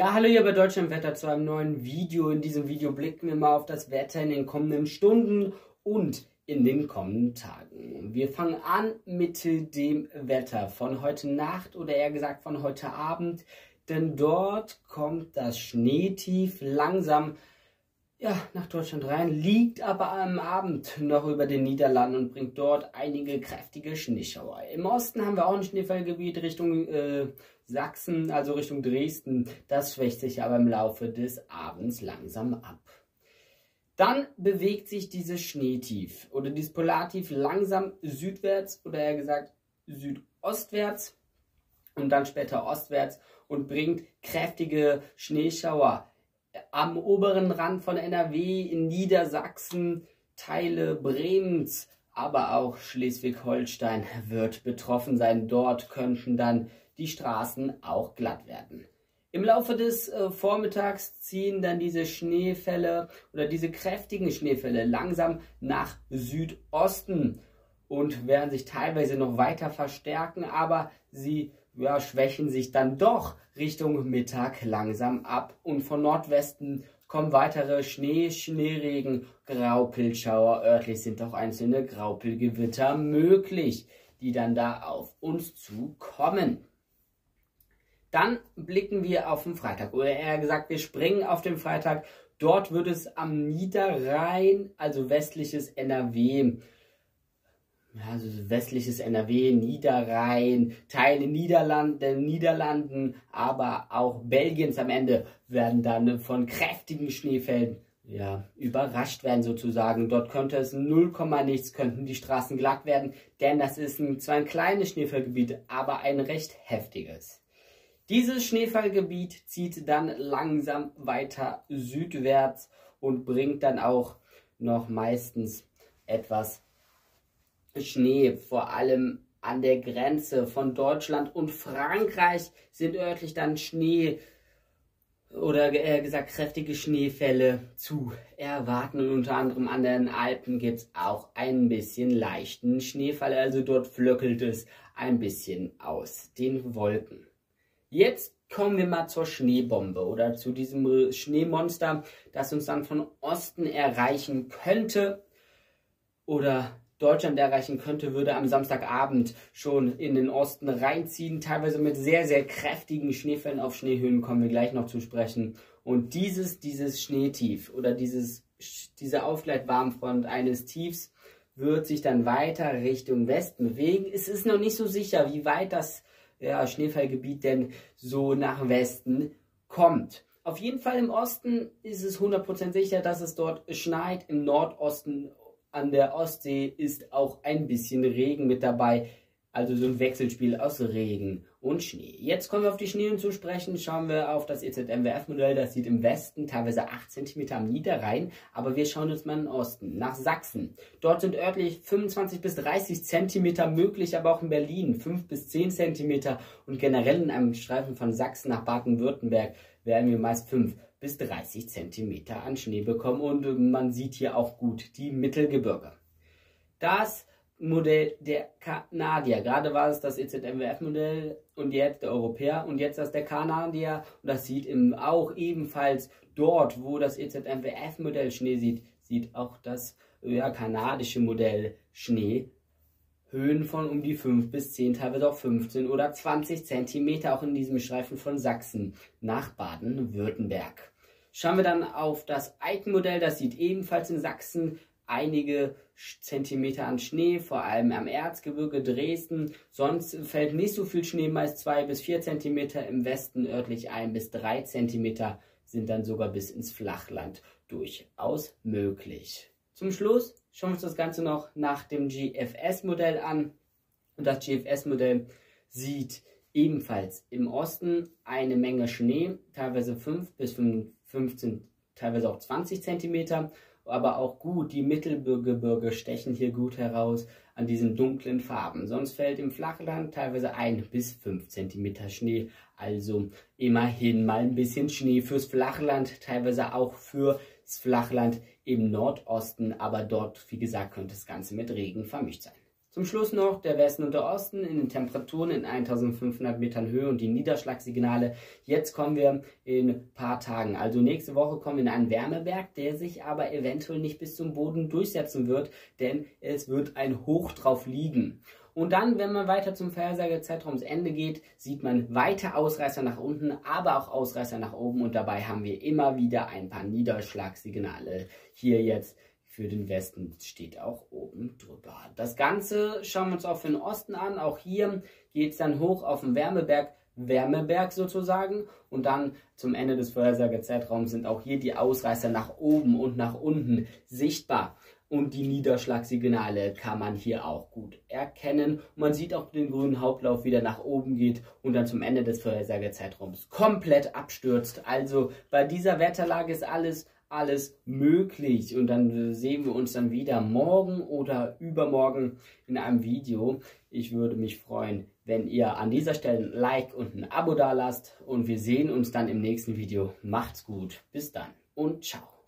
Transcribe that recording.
Ja, hallo hier bei Deutschlandwetter zu einem neuen Video. In diesem Video blicken wir mal auf das Wetter in den kommenden Stunden und in den kommenden Tagen. Wir fangen an mit dem Wetter von heute Nacht oder eher gesagt von heute Abend, denn dort kommt das Schneetief langsam ja, nach Deutschland rein, liegt aber am Abend noch über den Niederlanden und bringt dort einige kräftige Schneeschauer. Im Osten haben wir auch ein Schneefallgebiet Richtung äh, Sachsen, also Richtung Dresden. Das schwächt sich aber im Laufe des Abends langsam ab. Dann bewegt sich dieses Schneetief oder dieses Polartief langsam südwärts oder eher gesagt südostwärts und dann später ostwärts und bringt kräftige Schneeschauer am oberen Rand von NRW, in Niedersachsen, Teile Bremens, aber auch Schleswig-Holstein wird betroffen sein. Dort könnten dann die Straßen auch glatt werden. Im Laufe des äh, Vormittags ziehen dann diese Schneefälle oder diese kräftigen Schneefälle langsam nach Südosten und werden sich teilweise noch weiter verstärken, aber sie ja, schwächen sich dann doch Richtung Mittag langsam ab und von Nordwesten kommen weitere Schnee, Schneeregen, Graupelschauer. Örtlich sind auch einzelne Graupelgewitter möglich, die dann da auf uns zukommen. Dann blicken wir auf den Freitag, oder eher gesagt, wir springen auf den Freitag. Dort wird es am Niederrhein, also westliches NRW, also westliches NRW, Niederrhein, Teile Niederland, der Niederlanden, aber auch Belgiens am Ende werden dann von kräftigen Schneefällen ja, überrascht werden sozusagen. Dort könnte es 0, nichts, könnten die Straßen glatt werden, denn das ist ein, zwar ein kleines Schneefallgebiet, aber ein recht heftiges. Dieses Schneefallgebiet zieht dann langsam weiter südwärts und bringt dann auch noch meistens etwas Schnee, vor allem an der Grenze von Deutschland und Frankreich sind örtlich dann Schnee oder eher gesagt kräftige Schneefälle zu erwarten. Und unter anderem an den Alpen gibt es auch ein bisschen leichten Schneefall. Also dort flöckelt es ein bisschen aus den Wolken. Jetzt kommen wir mal zur Schneebombe oder zu diesem Schneemonster, das uns dann von Osten erreichen könnte oder Deutschland erreichen könnte, würde am Samstagabend schon in den Osten reinziehen, teilweise mit sehr, sehr kräftigen Schneefällen auf Schneehöhen, kommen wir gleich noch zu sprechen. Und dieses, dieses Schneetief oder dieses, diese Aufgleitwarmfront eines Tiefs wird sich dann weiter Richtung Westen bewegen. Es ist noch nicht so sicher, wie weit das ja, Schneefallgebiet denn so nach Westen kommt. Auf jeden Fall im Osten ist es 100% sicher, dass es dort schneit. Im Nordosten an der Ostsee ist auch ein bisschen Regen mit dabei. Also so ein Wechselspiel aus Regen und Schnee. Jetzt kommen wir auf die Schneehöhen zu sprechen. Schauen wir auf das EZMWF-Modell. Das sieht im Westen teilweise 8 cm am Niederrhein. Aber wir schauen uns mal in den Osten, nach Sachsen. Dort sind örtlich 25 bis 30 cm möglich, aber auch in Berlin 5 bis 10 cm. Und generell in einem Streifen von Sachsen nach Baden-Württemberg werden wir meist 5 bis 30 cm an Schnee bekommen und man sieht hier auch gut die Mittelgebirge. Das Modell der Kanadier, gerade war es das EZMWF-Modell und jetzt der Europäer und jetzt das der Kanadier und das sieht im, auch ebenfalls dort, wo das EZMWF-Modell Schnee sieht, sieht auch das ja, kanadische Modell Schnee Höhen von um die 5 bis 10, teilweise auch 15 oder 20 cm, auch in diesem Streifen von Sachsen nach Baden-Württemberg. Schauen wir dann auf das Eikenmodell, das sieht ebenfalls in Sachsen einige Zentimeter an Schnee, vor allem am Erzgebirge Dresden. Sonst fällt nicht so viel Schnee, meist 2 bis 4 Zentimeter, im Westen örtlich 1 bis 3 Zentimeter sind dann sogar bis ins Flachland durchaus möglich. Zum Schluss schauen wir uns das Ganze noch nach dem GFS-Modell an. Und das GFS-Modell sieht ebenfalls im Osten eine Menge Schnee, teilweise 5 bis 15, teilweise auch 20 cm, aber auch gut, die Mittelgebirge stechen hier gut heraus an diesen dunklen Farben. Sonst fällt im Flachland teilweise 1 bis 5 cm Schnee, also immerhin mal ein bisschen Schnee fürs Flachland, teilweise auch fürs Flachland im Nordosten, aber dort, wie gesagt, könnte das Ganze mit Regen vermischt sein. Zum Schluss noch der Westen und der Osten in den Temperaturen in 1500 Metern Höhe und die Niederschlagsignale. Jetzt kommen wir in ein paar Tagen. Also nächste Woche kommen wir in einen Wärmeberg, der sich aber eventuell nicht bis zum Boden durchsetzen wird, denn es wird ein Hoch drauf liegen. Und dann, wenn man weiter zum Vorhersagezeitraumsende geht, sieht man weiter Ausreißer nach unten, aber auch Ausreißer nach oben und dabei haben wir immer wieder ein paar Niederschlagsignale. Hier jetzt für den Westen steht auch oben drüber. Das Ganze schauen wir uns auch für den Osten an. Auch hier geht es dann hoch auf den Wärmeberg, Wärmeberg sozusagen. Und dann zum Ende des Vorhersagezeitraums sind auch hier die Ausreißer nach oben und nach unten sichtbar. Und die Niederschlagsignale kann man hier auch gut erkennen. Und man sieht auch den grünen Hauptlauf wieder nach oben geht und dann zum Ende des Vorhersagezeitraums komplett abstürzt. Also bei dieser Wetterlage ist alles alles möglich. Und dann sehen wir uns dann wieder morgen oder übermorgen in einem Video. Ich würde mich freuen, wenn ihr an dieser Stelle ein Like und ein Abo da lasst. Und wir sehen uns dann im nächsten Video. Macht's gut. Bis dann und ciao.